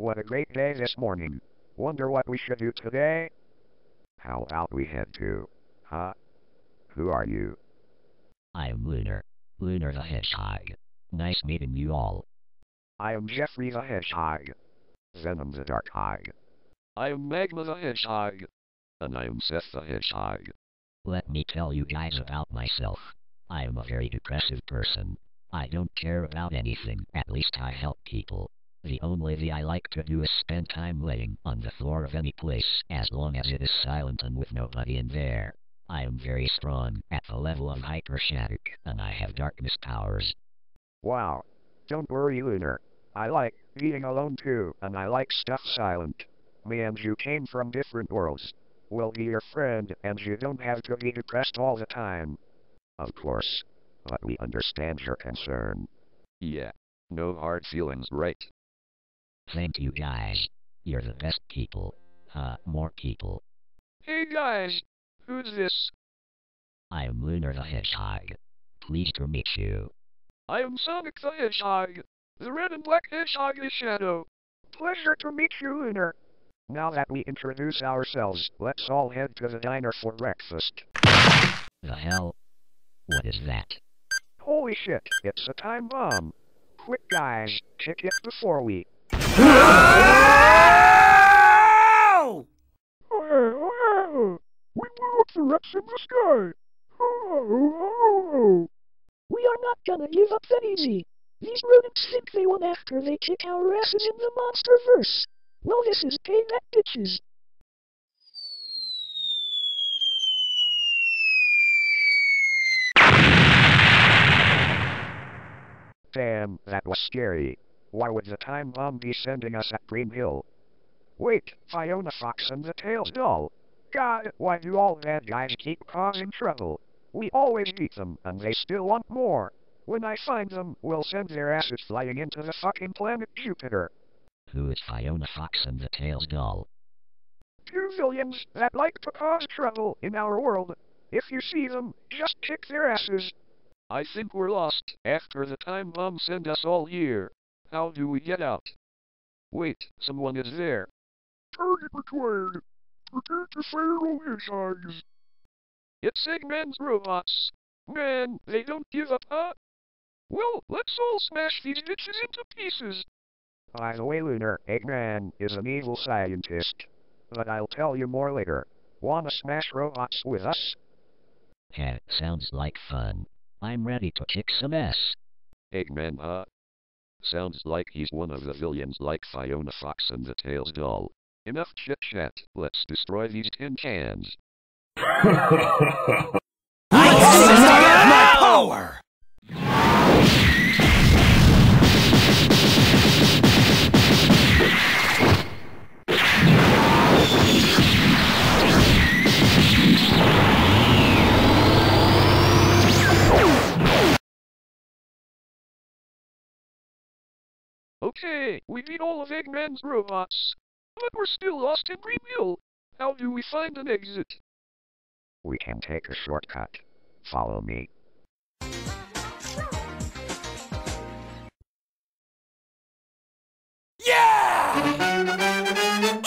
What a great day this morning. Wonder what we should do today? How about we head to... Huh? Who are you? I'm Lunar. Lunar the Hedgehog. Nice meeting you all. I am Jeffrey the Hedgehog. Venom the Dark Hog. I am Magma the Hedgehog. And I am Seth the Hedgehog. Let me tell you guys about myself. I am a very depressive person. I don't care about anything, at least I help people. The only thing I like to do is spend time laying on the floor of any place, as long as it is silent and with nobody in there. I am very strong, at the level of Hyper Shadow, and I have darkness powers. Wow. Don't worry, Lunar. I like being alone too, and I like stuff silent. Me and you came from different worlds. We'll be your friend, and you don't have to be depressed all the time. Of course. But we understand your concern. Yeah. No hard feelings, right? Thank you guys. You're the best people. Uh, more people. Hey guys! Who's this? I am Lunar the Hedgehog. Pleased to meet you. I am Sonic the Hedgehog. The red and black hedgehog is Shadow. Pleasure to meet you, Lunar. Now that we introduce ourselves, let's all head to the diner for breakfast. The hell? What is that? Holy shit, it's a time bomb. Quick guys, check it before we... We in the sky! We are not gonna give up that easy. These rodents think they won after they kick our asses in the monsterverse. Well, this is payback, bitches. Damn, that was scary. Why would the time bomb be sending us at Green Hill? Wait, Fiona Fox and the Tails doll. God, why do all bad guys keep causing trouble? We always beat them, and they still want more. When I find them, we'll send their asses flying into the fucking planet Jupiter. Who is Fiona Fox and the Tails doll? Two villains that like to cause trouble in our world. If you see them, just kick their asses. I think we're lost. After the time bomb sent us all here. How do we get out? Wait, someone is there. Target acquired. Prepare to fire all hedgehogs. It's Eggman's robots. Man, they don't give up, huh? Well, let's all smash these bitches into pieces. By the way, Lunar, Eggman is an evil scientist. But I'll tell you more later. Wanna smash robots with us? Heh, sounds like fun. I'm ready to kick some ass. Eggman, huh? Sounds like he's one of the villains like Fiona Fox and the Tails doll. Enough chit chat, let's destroy these tin cans. Okay, we beat all of Eggman's robots. But we're still lost in Green Hill. How do we find an exit? We can take a shortcut. Follow me. Yeah!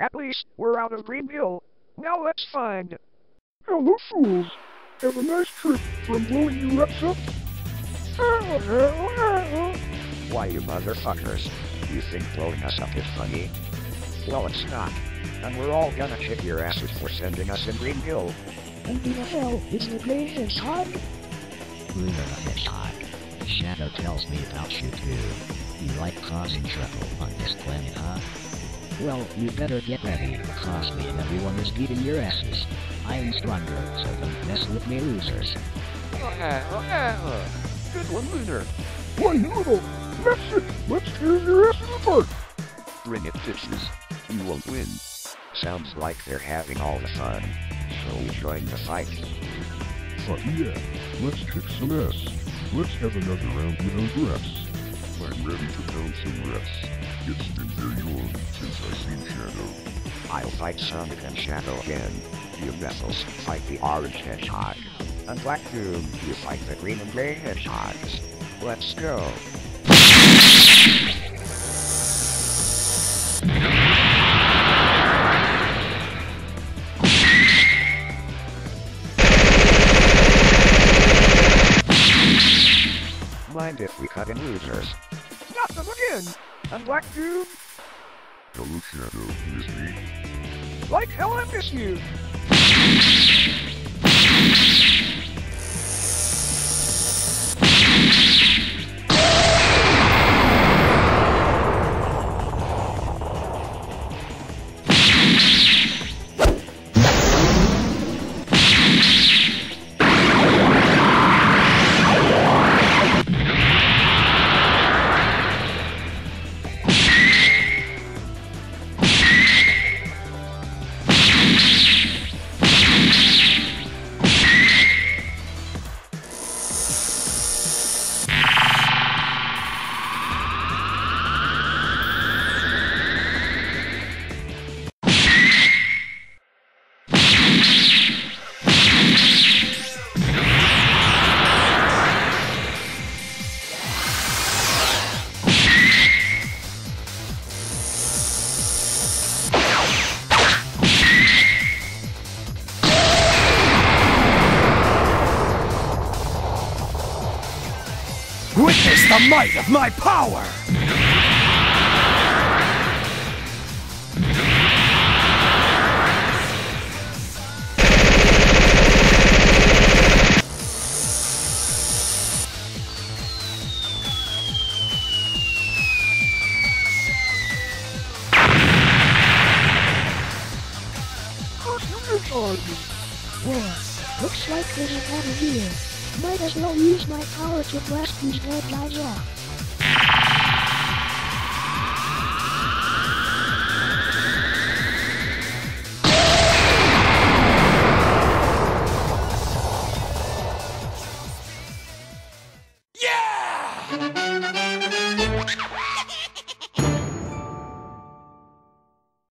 At least we're out of Green Hill. Now let's find. Hello, fools. Have a nice trip from blowing you reps up. Why, you motherfuckers. You think blowing us up is funny? Well, it's not. And we're all gonna kick your asses for sending us in Green Hill. And who the hell is the Grey Hedgehog? Lunar the Hedgehog. Shadow tells me about you too. You like causing trouble on this planet, huh? Well, you better get ready, cause me and everyone is beating your asses. I am stronger, so don't mess with me losers. Good one, Lunar. Why, Noodle? That's it. Let's tear your asses apart. Bring it, fishes. You won't win. Sounds like they're having all the fun. So we join the fight. Fuck yeah, let's kick some ass. Let's have another round with those refs. I'm ready to pound some refs. It's been very long since I've seen Shadow. I'll fight Sonic and Shadow again. You vessels fight the orange hedgehog. And Black Doom, you fight the green and gray hedgehogs. Let's go. Mind if we cut in losers? Not them again! And Black Dude, Hello, Shadow. Miss me? like hell I miss you! Witness the might of my power! Well, looks like there's a battle here. Might as well use my power to blast these bad guys off.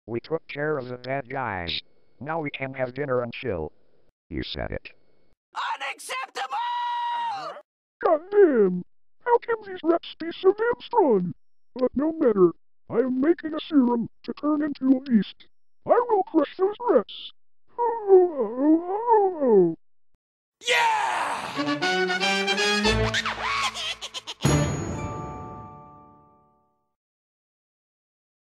We took care of the bad guys. Now we can have dinner and chill. You said it. Goddamn! How can these rats be so damn strong? But no matter. I am making a serum to turn into a beast. I will crush those rats! Oh, oh, oh, oh, oh. Yeah!